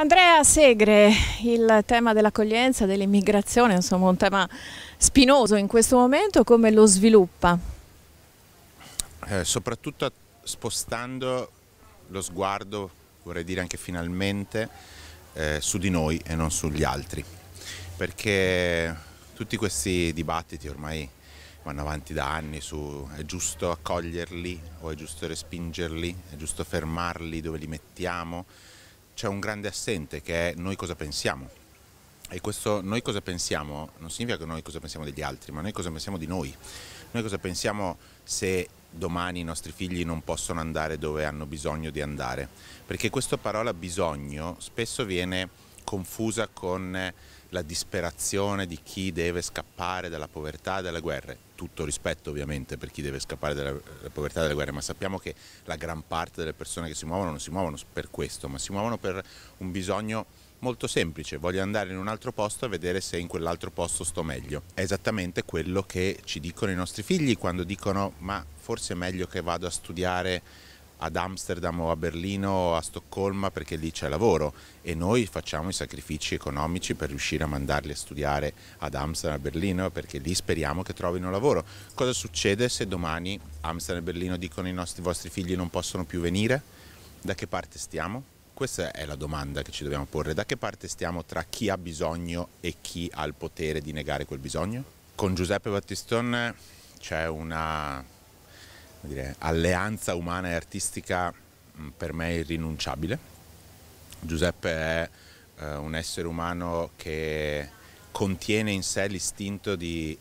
Andrea Segre, il tema dell'accoglienza, dell'immigrazione, insomma un tema spinoso in questo momento, come lo sviluppa? Eh, soprattutto spostando lo sguardo, vorrei dire anche finalmente, eh, su di noi e non sugli altri, perché tutti questi dibattiti ormai vanno avanti da anni su è giusto accoglierli o è giusto respingerli, è giusto fermarli dove li mettiamo, c'è un grande assente che è noi cosa pensiamo. E questo noi cosa pensiamo non significa che noi cosa pensiamo degli altri, ma noi cosa pensiamo di noi. Noi cosa pensiamo se domani i nostri figli non possono andare dove hanno bisogno di andare. Perché questa parola bisogno spesso viene confusa con la disperazione di chi deve scappare dalla povertà e dalle guerre. Tutto rispetto ovviamente per chi deve scappare dalla povertà e dalle guerre, ma sappiamo che la gran parte delle persone che si muovono non si muovono per questo, ma si muovono per un bisogno molto semplice, voglio andare in un altro posto a vedere se in quell'altro posto sto meglio. È esattamente quello che ci dicono i nostri figli quando dicono ma forse è meglio che vado a studiare ad Amsterdam o a Berlino o a Stoccolma perché lì c'è lavoro e noi facciamo i sacrifici economici per riuscire a mandarli a studiare ad Amsterdam e Berlino perché lì speriamo che trovino lavoro. Cosa succede se domani Amsterdam e Berlino dicono i nostri i vostri figli non possono più venire? Da che parte stiamo? Questa è la domanda che ci dobbiamo porre. Da che parte stiamo tra chi ha bisogno e chi ha il potere di negare quel bisogno? Con Giuseppe Battistone c'è una dire, alleanza umana e artistica mm, per me irrinunciabile. Giuseppe è eh, un essere umano che contiene in sé l'istinto di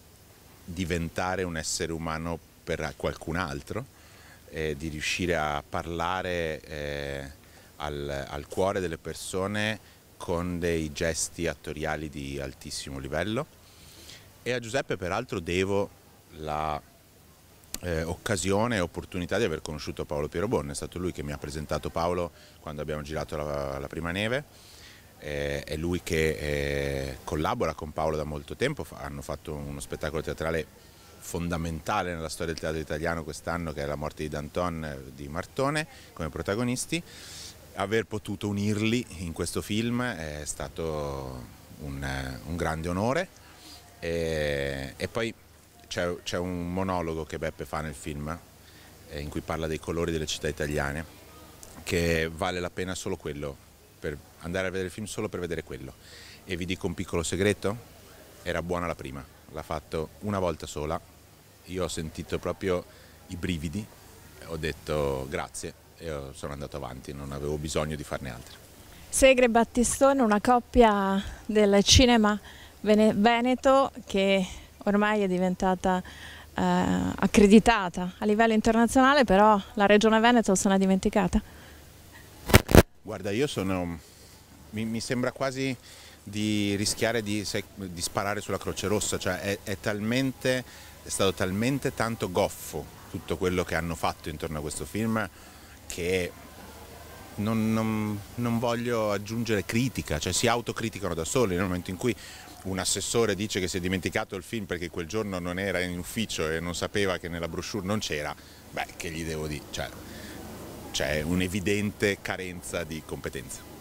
diventare un essere umano per qualcun altro, eh, di riuscire a parlare eh, al, al cuore delle persone con dei gesti attoriali di altissimo livello. E a Giuseppe peraltro devo la eh, occasione e opportunità di aver conosciuto Paolo Piero Bonne, è stato lui che mi ha presentato Paolo quando abbiamo girato la, la prima neve, eh, è lui che eh, collabora con Paolo da molto tempo, hanno fatto uno spettacolo teatrale fondamentale nella storia del teatro italiano quest'anno che è la morte di Danton eh, di Martone come protagonisti, aver potuto unirli in questo film è stato un, un grande onore. E, e poi c'è, un monologo che Beppe fa nel film eh, in cui parla dei colori delle città italiane che vale la pena solo quello, per andare a vedere il film solo per vedere quello. E vi dico un piccolo segreto, era buona la prima, l'ha fatto una volta sola, io ho sentito proprio i brividi, ho detto grazie e sono andato avanti, non avevo bisogno di farne altre. Segre e Battistone, una coppia del cinema veneto che ormai è diventata eh, accreditata a livello internazionale, però la Regione Veneto se n'è dimenticata. Guarda, io sono... mi, mi sembra quasi di rischiare di, di, sparare sulla Croce Rossa, cioè è, è, talmente, è stato talmente tanto goffo tutto quello che hanno fatto intorno a questo film che non, non, non, voglio aggiungere critica, cioè si autocriticano da soli nel momento in cui un assessore dice che si è dimenticato il film perché quel giorno non era in ufficio e non sapeva che nella brochure non c'era, beh che gli devo dire, cioè, c'è un'evidente carenza di competenza.